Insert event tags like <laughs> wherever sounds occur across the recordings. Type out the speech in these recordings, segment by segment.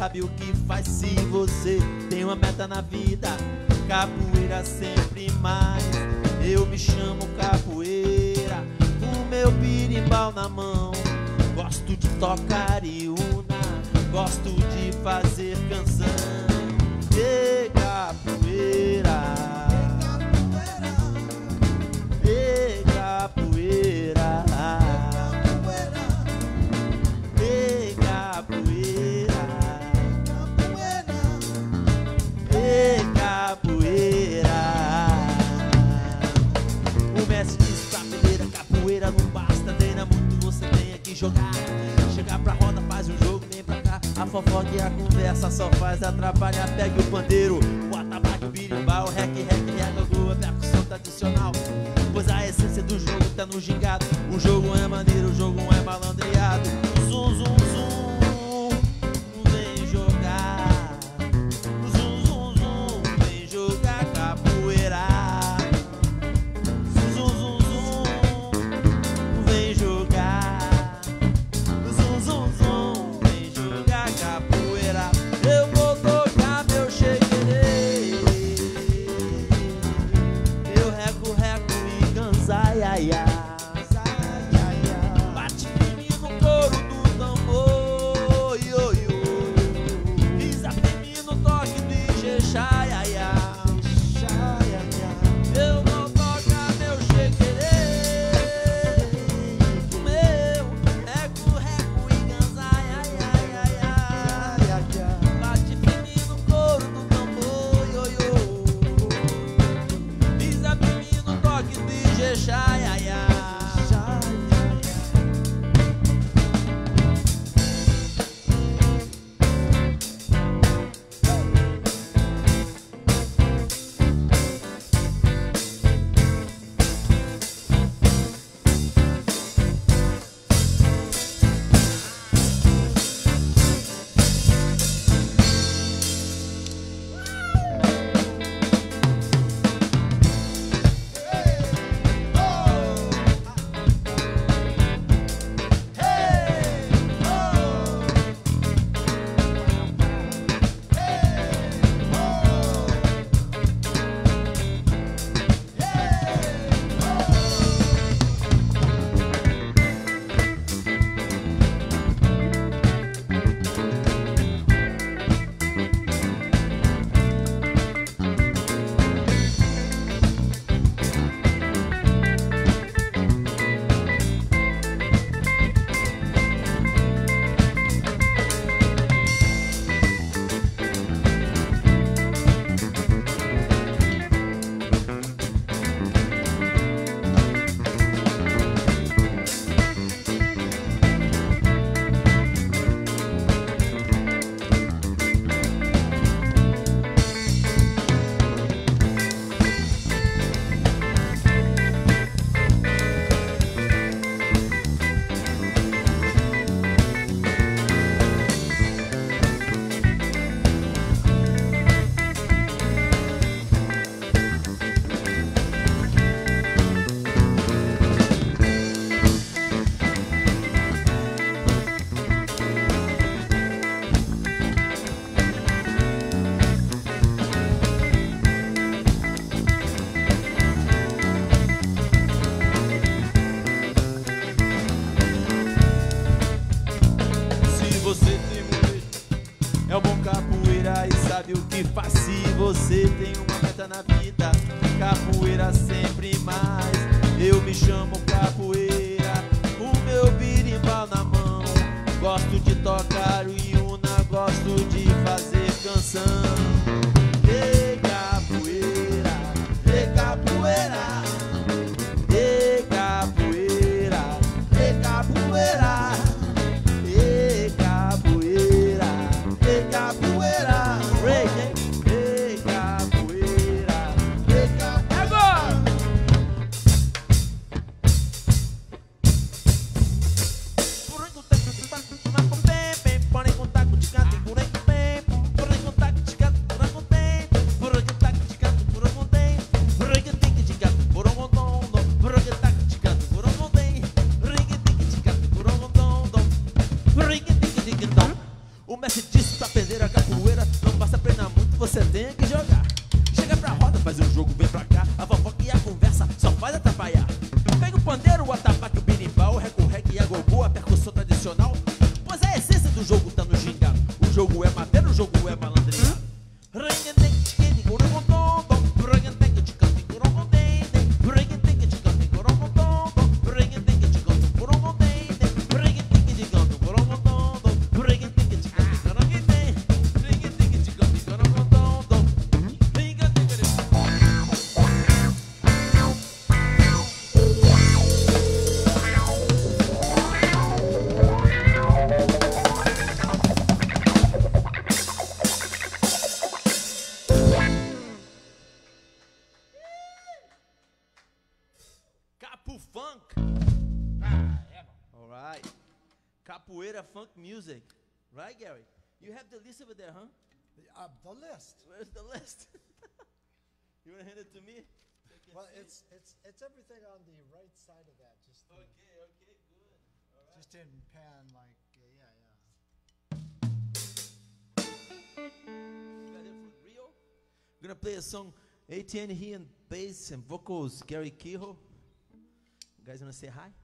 sabe o que faz se você tem uma meta na vida. Capoeira sempre mais. Eu me chamo capoeira, com meu pirimbal na mão. Gosto de tocar você. It's it's it's everything on the right side of that. Just in, okay, okay, good. Right. Just in pan, like uh, yeah, yeah. Rio. We're gonna play a song. Etienne here in bass and vocals. Gary Kehoe. You guys wanna say hi? Hi.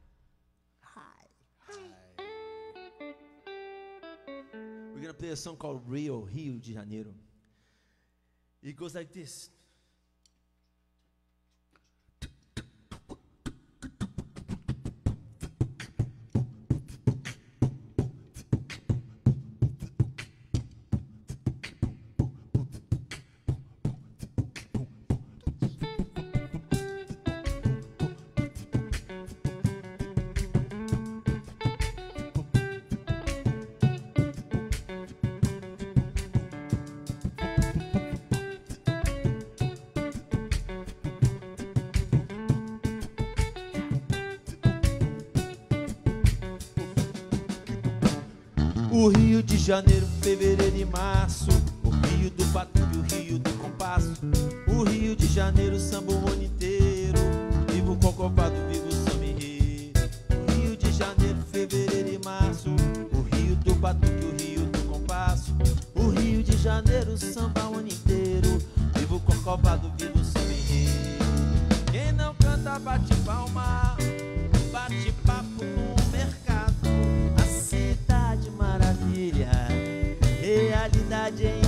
We're gonna play a song called Rio, Rio de Janeiro. It goes like this. De Janeiro, fevereiro e março. O Rio do Batuque, o Rio do Compasso. O Rio de Janeiro, samba o ano inteiro. Vivo o Cocopado, vivo samba O Rio de Janeiro, fevereiro e março. O Rio do Batuque, o Rio do Compasso. O Rio de Janeiro, samba o ano inteiro. Vivo o Cocopado, vivo samba Quem não canta bate palma realidade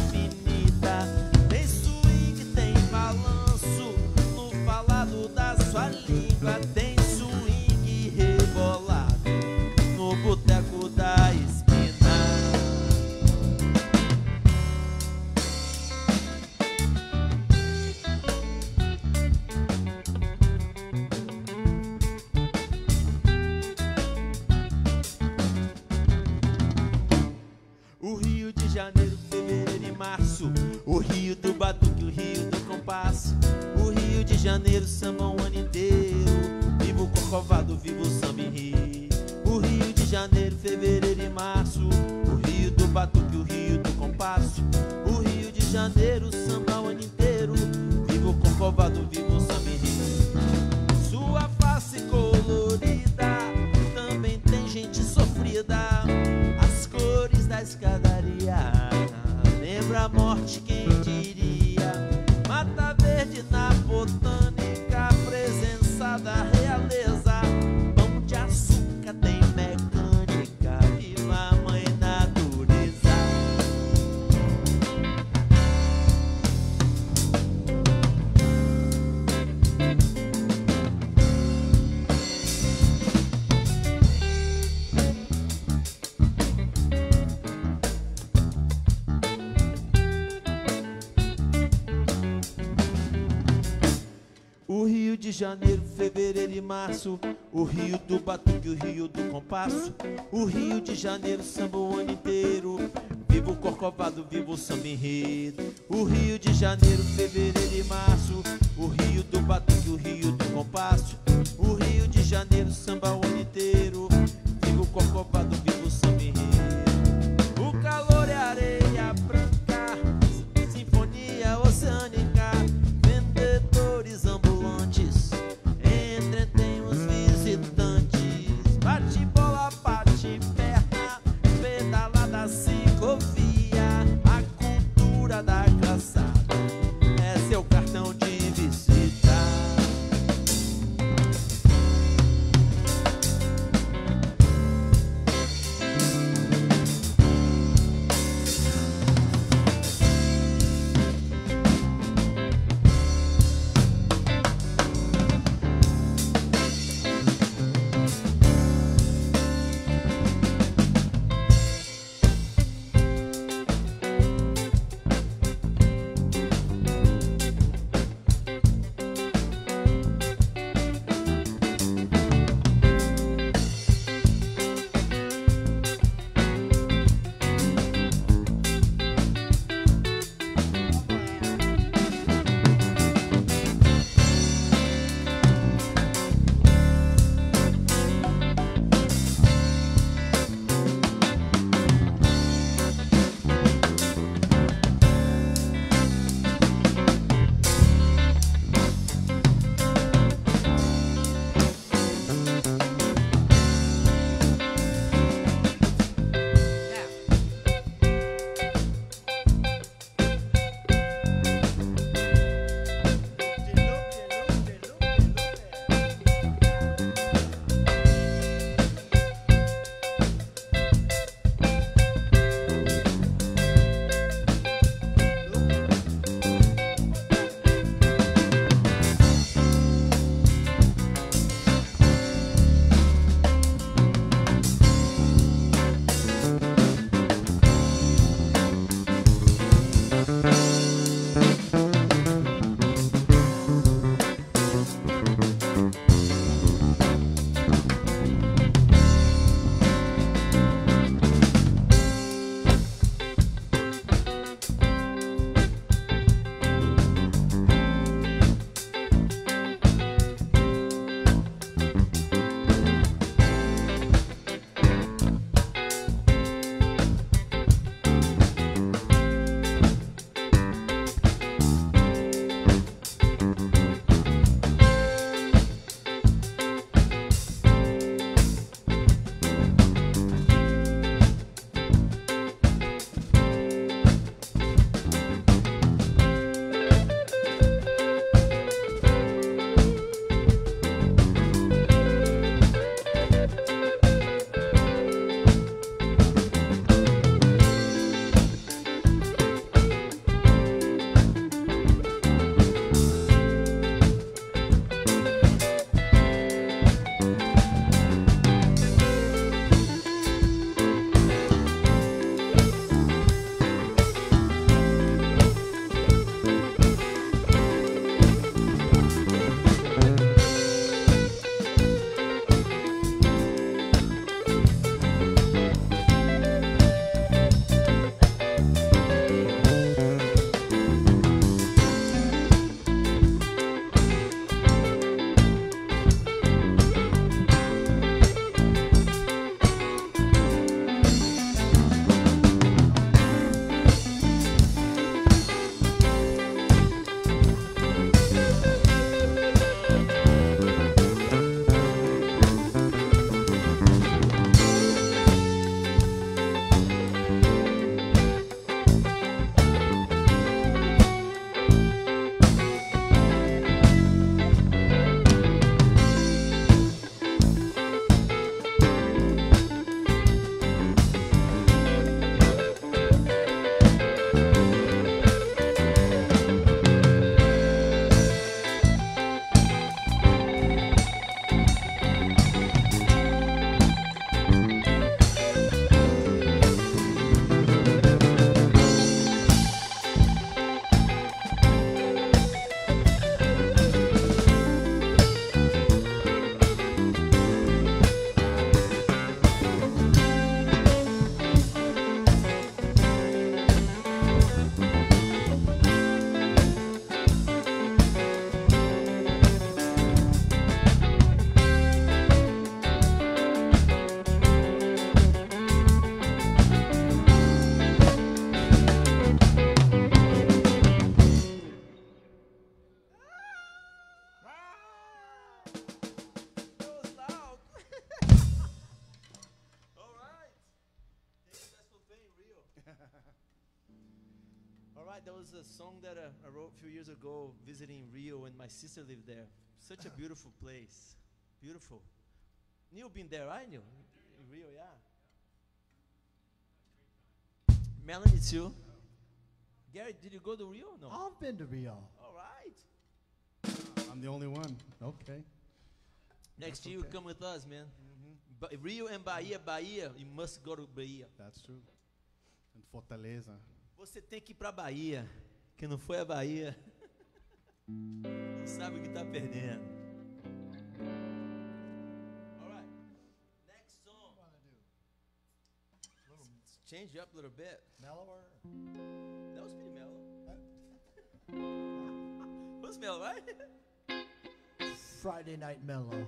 O rio do batuque, o rio do compasso. O Rio de Janeiro, samba o ano inteiro. Vivo o corcovado, vivo o samba. O Rio de Janeiro, fevereiro e março. O rio do batuque, o rio do compasso. O Rio de Janeiro, samba o ano inteiro. Vivo o corcovado, vivo o samba. Janeiro, fevereiro e março. O rio do batuque, o rio do compasso. O rio de janeiro, samba o ano inteiro. Vivo o corcovado, vivo o samba enredo. O rio de janeiro, fevereiro e março. O rio do batuque, o rio do compasso and my sister lived there. Such a beautiful place. Beautiful. Neil been there, right, Neil? In Rio, yeah. Melanie too. Gary, did you go to Rio? No. I've been to Rio. All right. I'm the only one. Okay. Next That's year, you okay. come with us, man. hmm Ba- Rio and Bahia, Bahia, you must go to Bahia. That's true. And Fortaleza. Você tem que ir pra Bahia. Quem não foi a Bahia não sabe o que tá perdendo. Alright. Next song. What do you want to do? Let's change it up a little bit. Mellower? That was pretty mellow. <laughs> was mellow, right? Friday Night Mellow.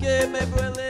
Que me vuele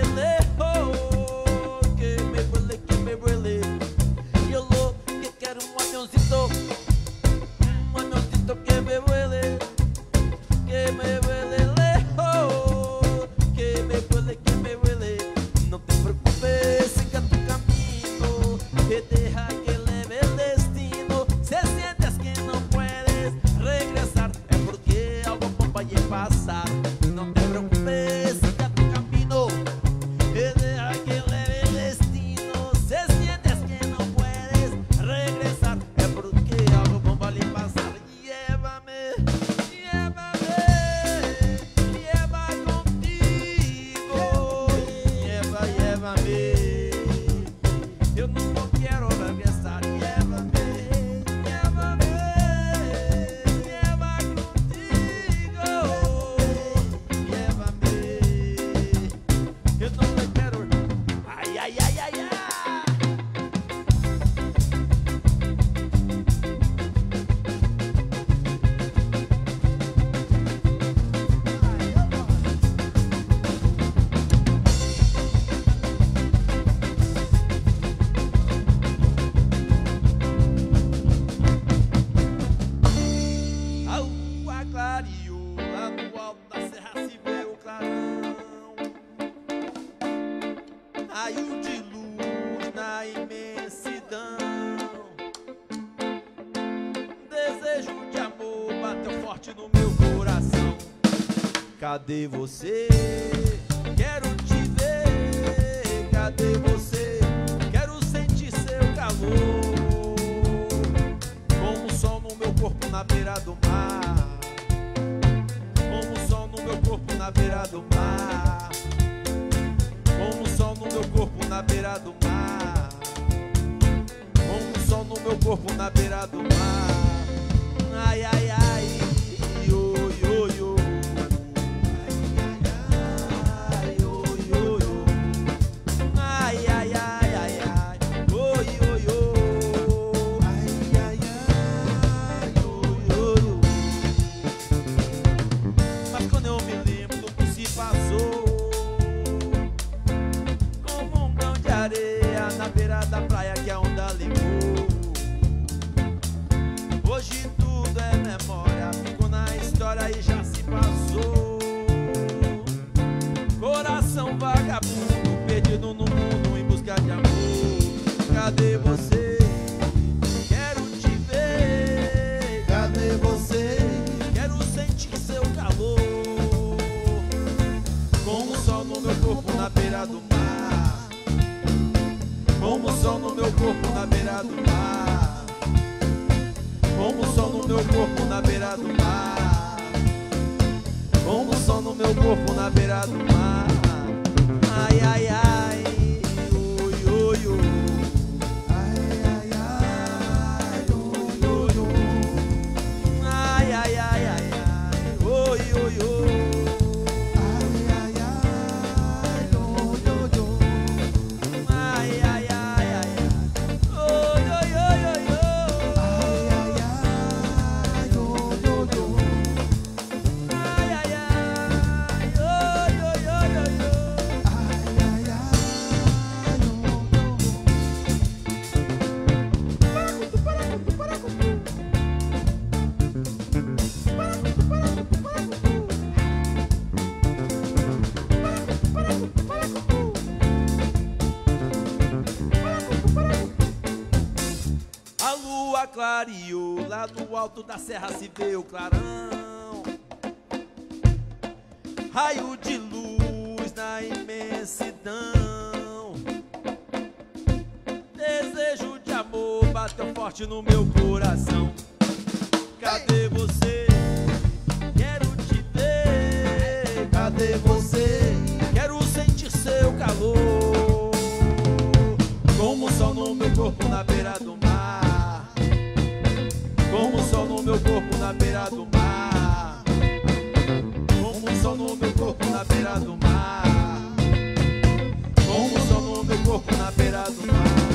Cadê você? Quero te ver. Cadê você? Quero sentir seu calor. Como o sol no meu corpo na beira do mar. Como o sol no meu corpo na beira do mar. Como o sol no meu corpo na beira do mar. Como o sol no meu corpo na beira do mar. Ai, ai, ai. som no meu corpo na beira do mar. Como som no meu corpo na beira do mar. Como som no meu corpo na beira do mar. Ai, ai, ai. Ui, ui. lá do alto da serra se vê o clarão. Raio de luz na imensidão. Desejo de amor bateu forte no meu coração. Cadê você? Quero te ver. Cadê você? Quero sentir seu calor. Como o sol no meu corpo na beira do mar. Como o sol no meu corpo na beira do mar. Como o sol no meu corpo na beira do mar. Como o sol no meu corpo na beira do mar.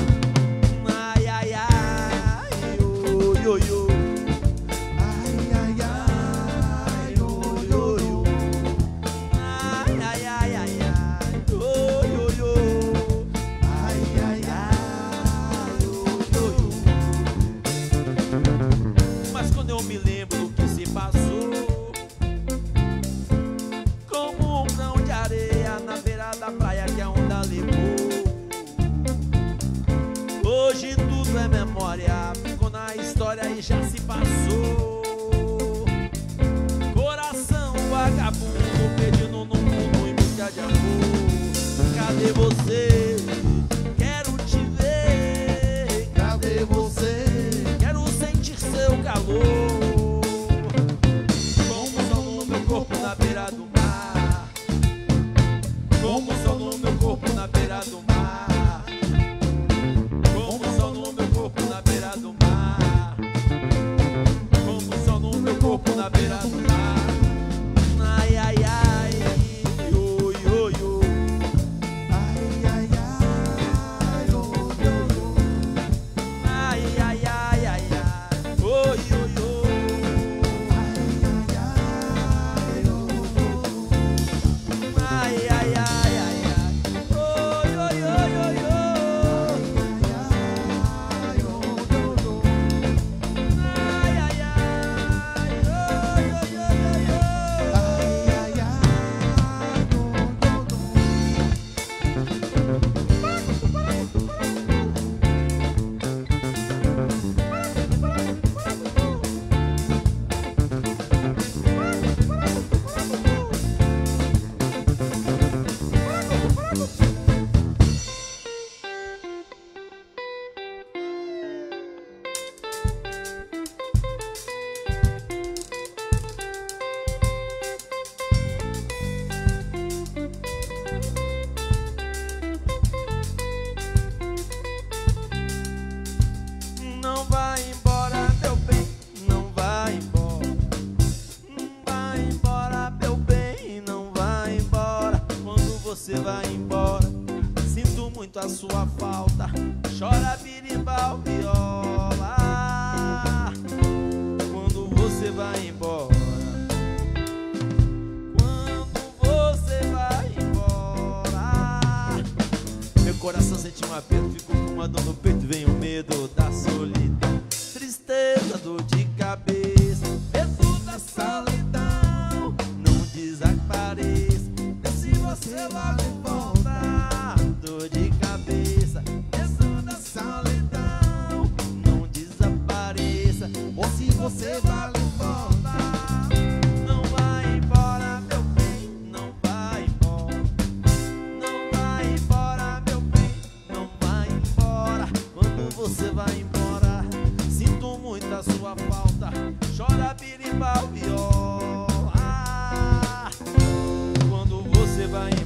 sua face.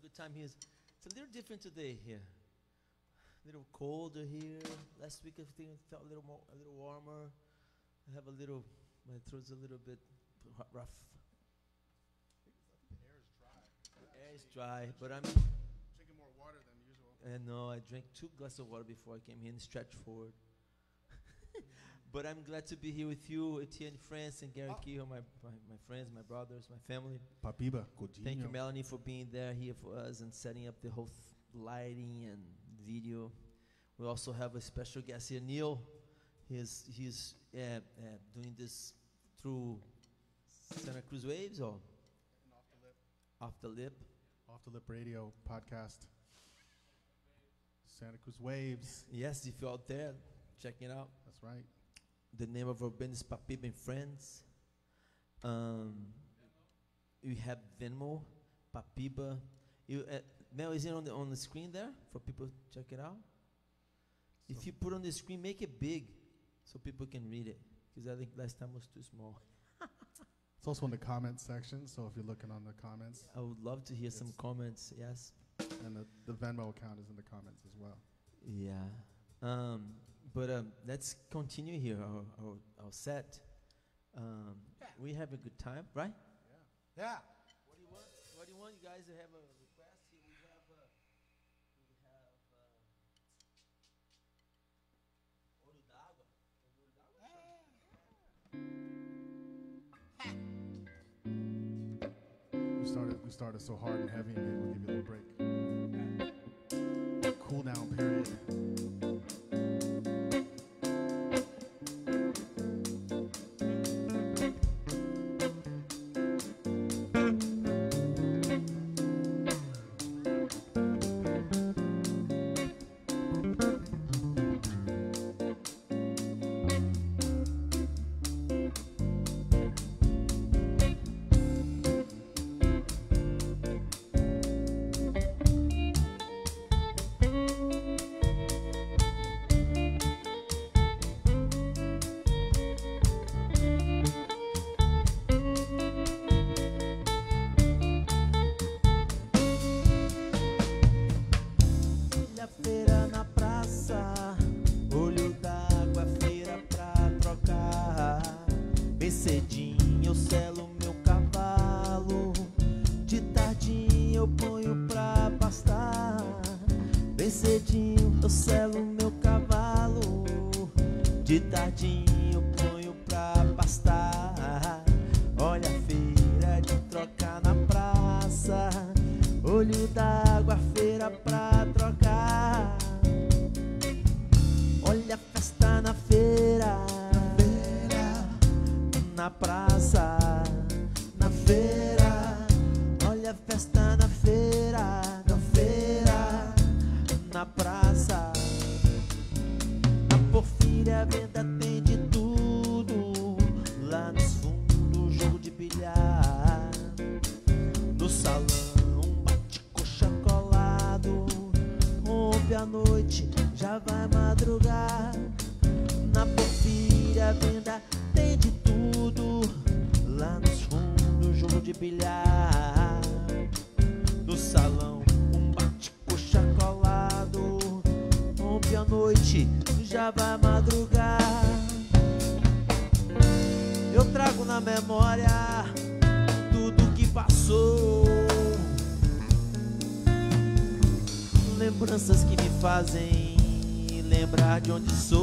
a good time here. It's a little different today here. A little colder here. Last week everything felt a little more, a little warmer. I have a little, my throat's a little bit rough. The air is dry. Air is dry, but I'm. Drinking more water than usual. And no, I drank two glasses of water before I came here and stretched forward. <laughs> but I'm glad to be here with you, Etienne France and Gary Oh. Kehoe, my, my my friends, my brothers, my family. Papiba, Godinho. Thank you, Melanie, for being there here for us and setting up the whole lighting and video. We also have a special guest here, Neil. He's he's uh, uh, doing this through Santa Cruz Waves or And off the lip. off the lip. Off the lip radio podcast. Santa Cruz Waves. Yes, if you're out there, check it out. That's right. The name of our band is Papiba and Friends. Um, we have Venmo, Papiba. You, uh, Mel, is it on the on the screen there for people to check it out? If you put on the screen, make it big so people can read it. Because I think last time was too small. <laughs> It's also in the comments section, so if you're looking on the comments, I would love to hear some comments. Yes. and the, the Venmo account is in the comments as well. Yeah. Um, but um, let's continue here our, our, our set. Um, We have a good time, right? Yeah. What do you want? What do you want? You guys have a request here. We have uh, we have uh, olho d'água. Olho d'água? We started we started so hard and heavy, maybe we'll give you a little break. Cool down period. De tardinho ponho pra pastar. Olha a feira de trocar na praça, olho d'água, fazem lembrar de onde sou,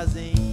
fazem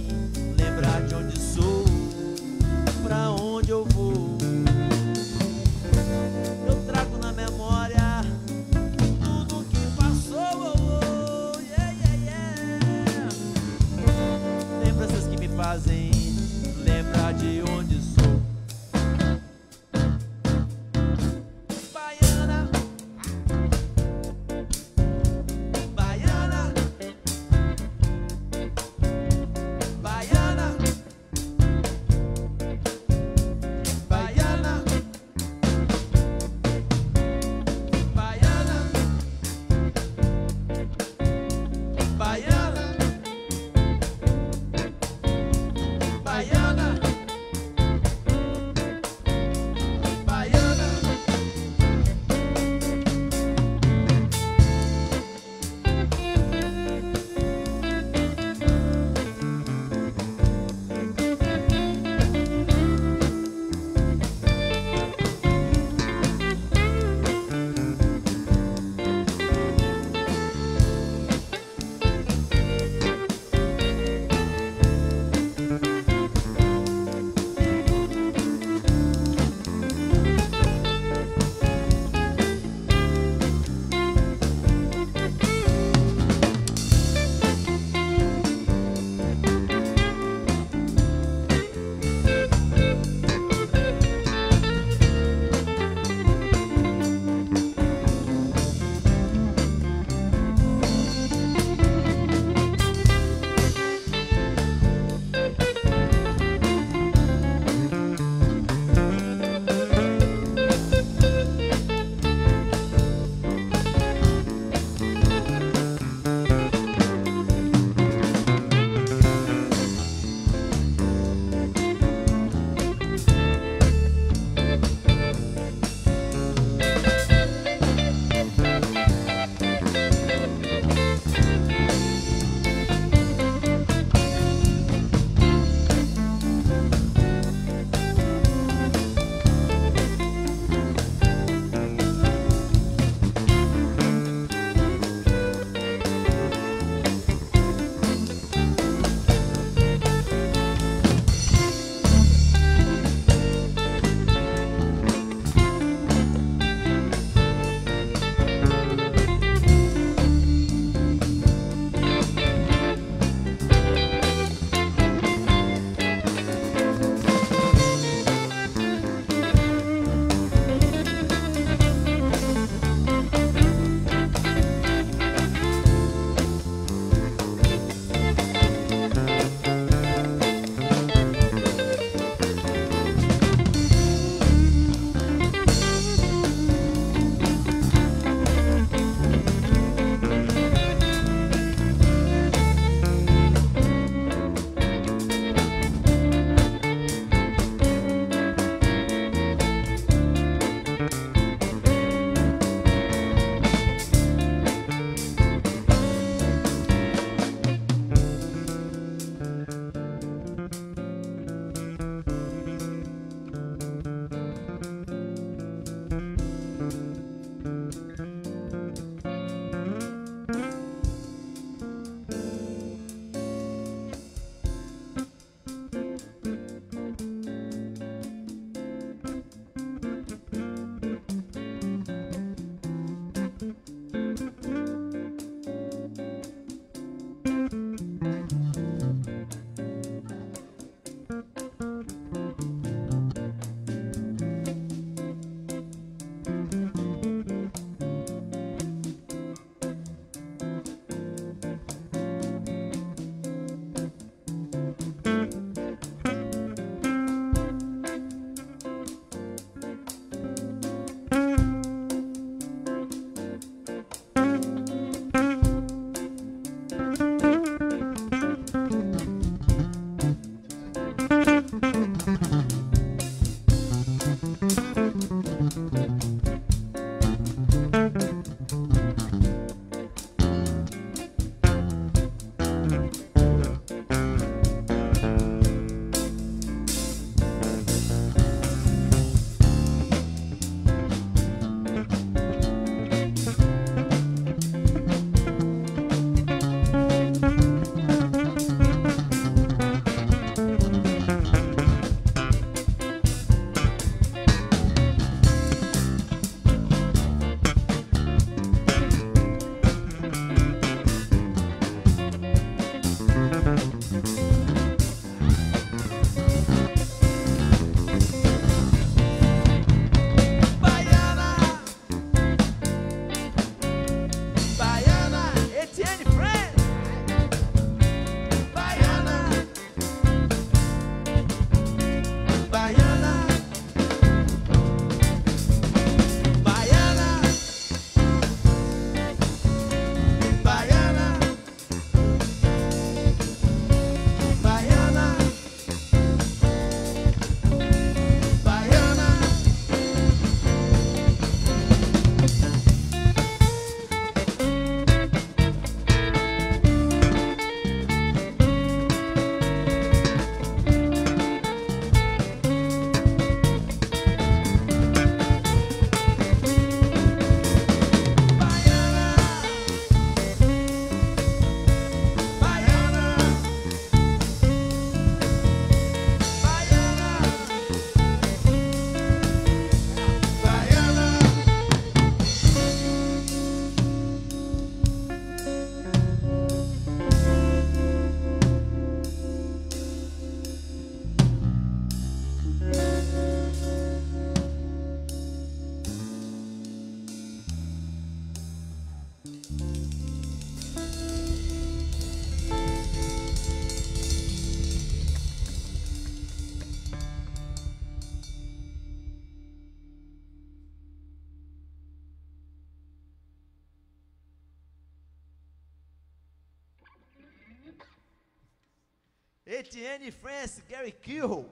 Etienne Francis, Gary Kill.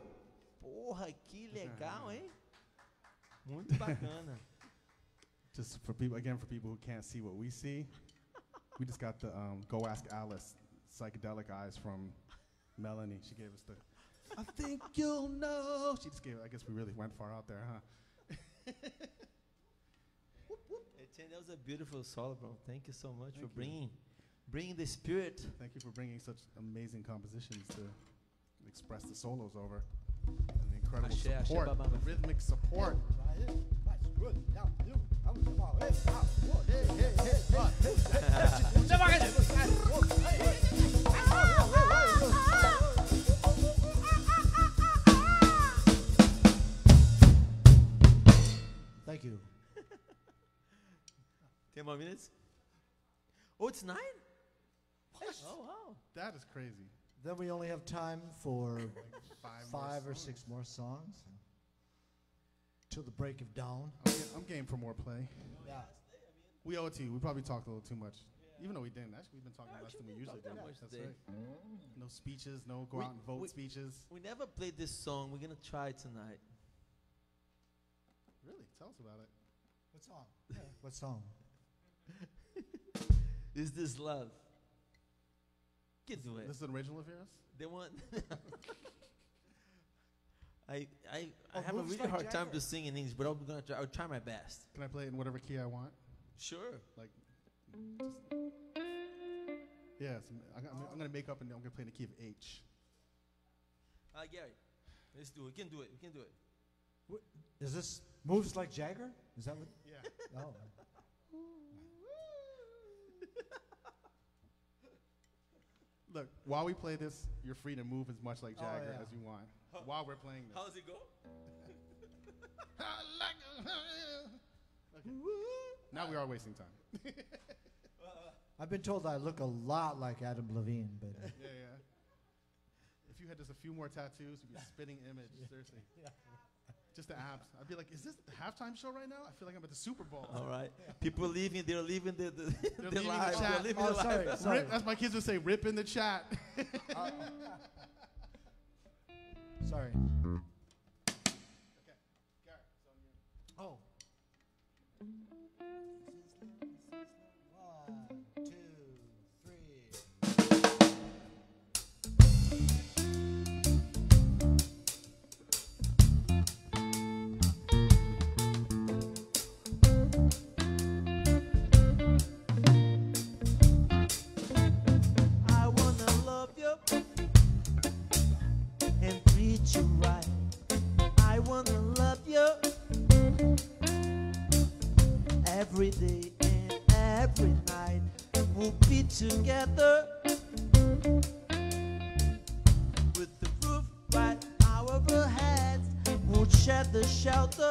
Porra, que legal, hein? Muito <laughs> bacana. Just for people, again, for people who can't see what we see, we just got the um, Go Ask Alice psychedelic eyes from Melanie. She gave us the, I think you'll know. She just gave, I guess we really went far out there, huh? <laughs> Etienne, that was a beautiful solo, bro. Thank you so much Thank for you. bringing, bringing the spirit. Thank you for bringing such amazing compositions to express the solos over. And the incredible Ashe, ashe, support, baba, the rhythmic support. Thank you. <laughs> Ten more minutes? Oh, it's nine? What? Oh, wow. That is crazy. Then we only have time for <laughs> Five, five or songs. six more songs till the break of dawn. I'm, ga- I'm game for more play. Yeah. We owe it to you. We probably talked a little too much. Even though we didn't. Actually, we've been talking less than we usually do. that much That's today. right. No speeches, no go We- out and vote we- speeches. We never played this song. We're gonna try tonight. Really? Tell us about it. What song? What song? <laughs> Is this love? Can do it. This is an original of yours? They want. <laughs> I I, I Oh, have a Moves really Like hard time Jagger. to sing in English, but I'm gonna try. I'll try my best. Can I play it in whatever key I want? Sure. Like, just, yes. I'm, I'm, I'm going to make up and I'm going to play in the key of H. Uh, Gary, let's do it. We can do it. We can do it. Is this moves like Jagger? Is that what? Yeah. Oh. <laughs> <laughs> Look, while we play this, you're free to move as much like Oh, Jagger yeah. as you want. While we're playing this. How does <laughs> it go? Okay. Now we are wasting time. <laughs> I've been told I look a lot like Adam Levine, but uh, yeah, yeah. If you had just a few more tattoos, you'd be a spitting image, <laughs> seriously. Just the abs. I'd be like, is this the halftime show right now? I feel like I'm at the Super Bowl. All right. People leaving. They're leaving the, the, They're <laughs> their leaving the lives. chat. They're leaving Oh, their sorry. lives. sorry. Rip, as my kids would say, rip in the chat. Uh, <laughs> sorry. The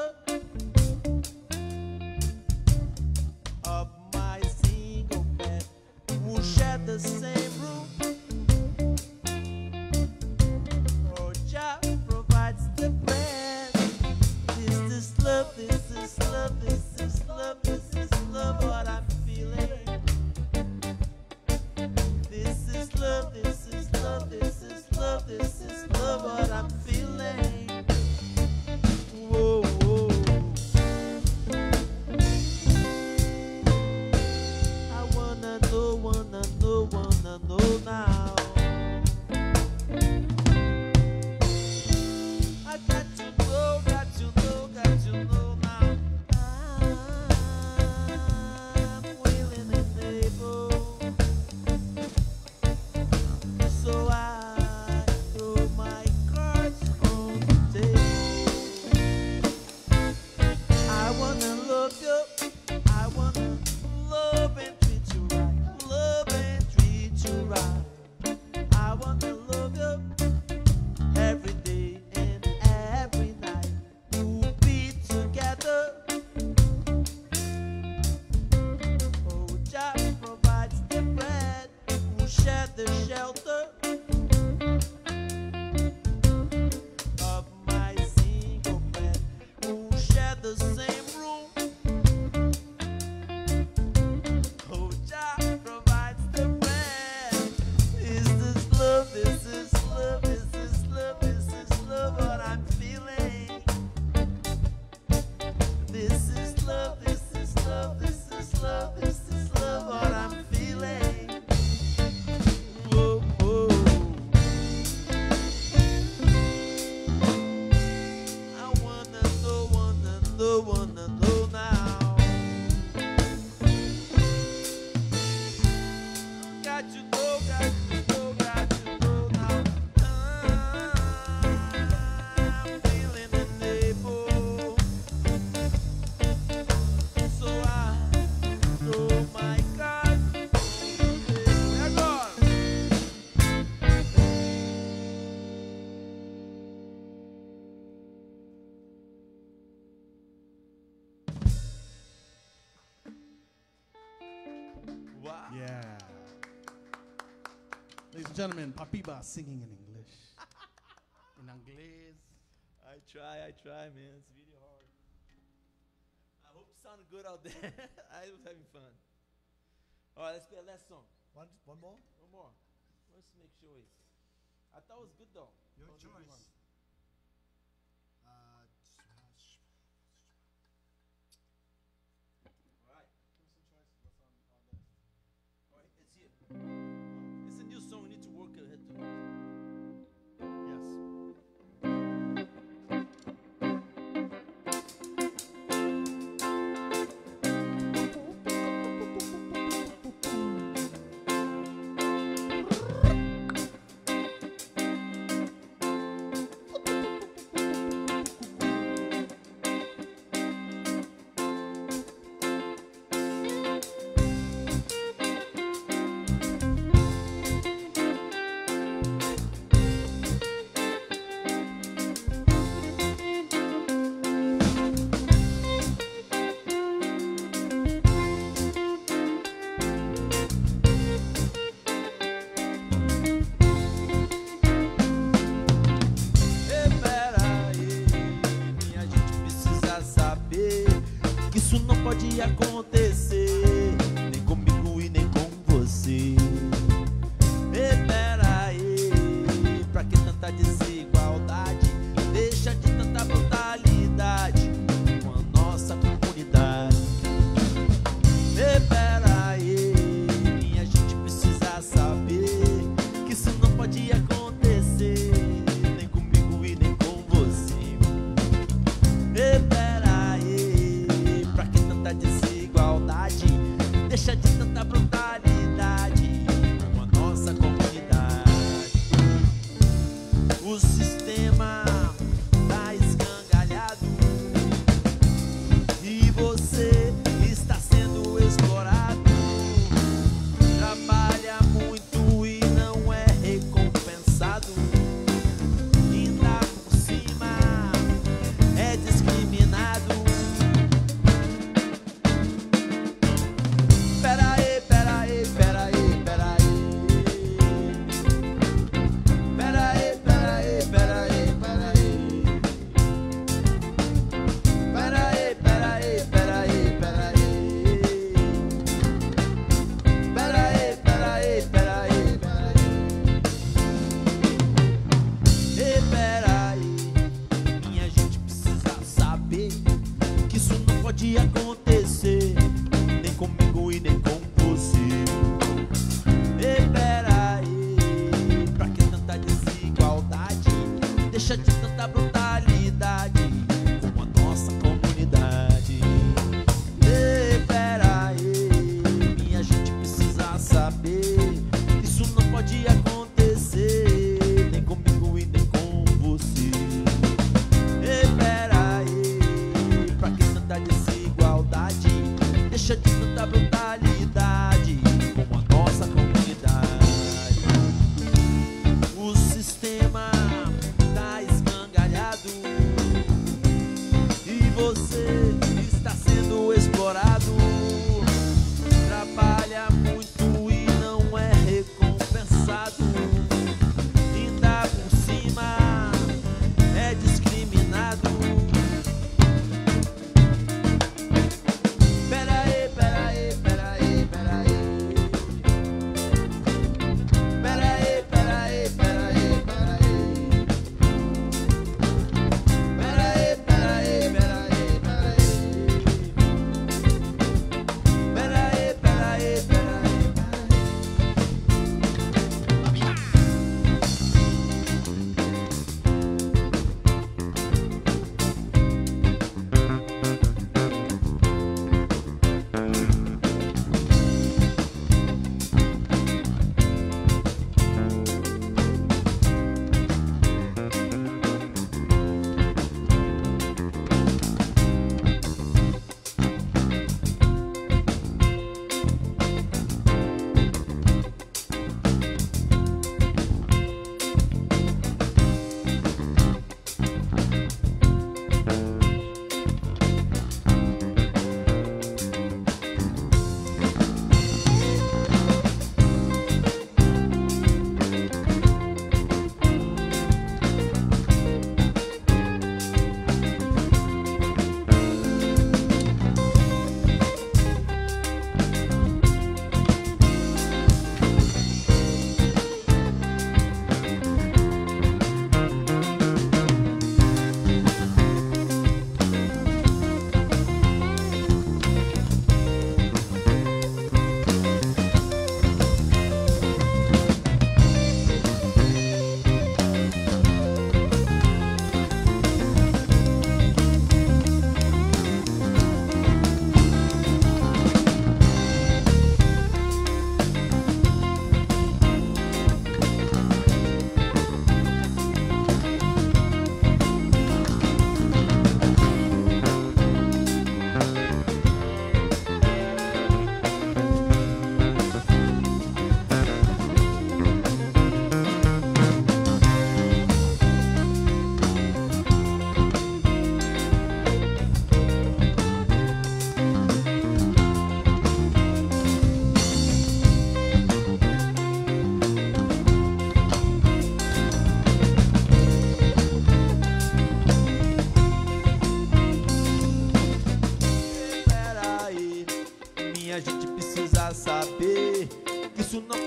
are singing in English. <laughs> in English. I try, I try, man. It's really hard. I hope it sounded good out there. <laughs> I was having fun. All right, let's play the last song. One, one more? One more. Let's make sure. It's, I thought it was good, though. Your choice.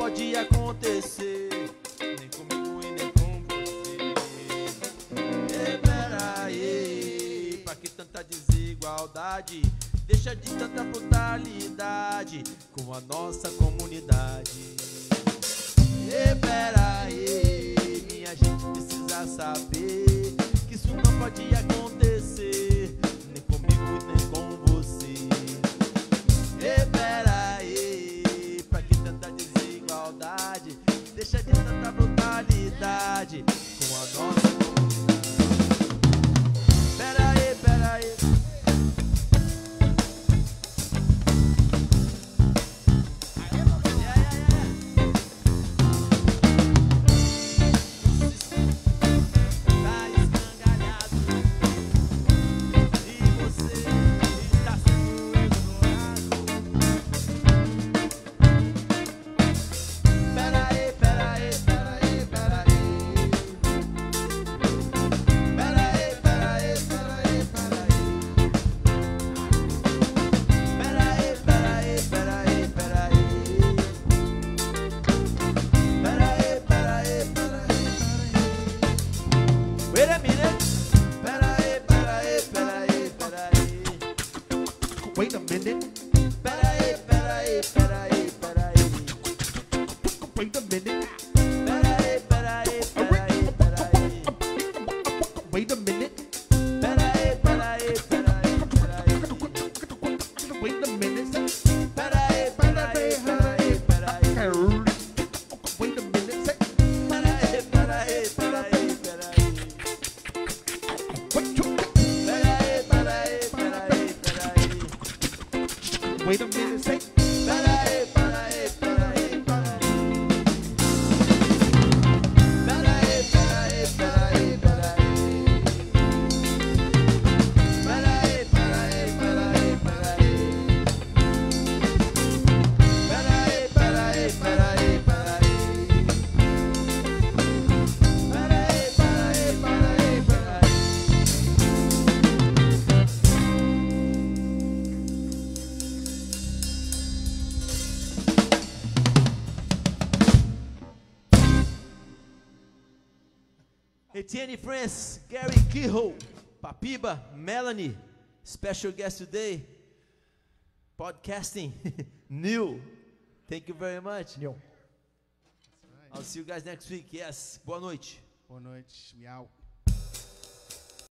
pode acontecer. Etienne France, Gary Kehoe, Papiba, Melanie, special guest today, podcasting, <laughs> Neil. Thank you very much. Neil. Right. I'll see you guys next week. Yes. Boa noite. Boa noite. Miau.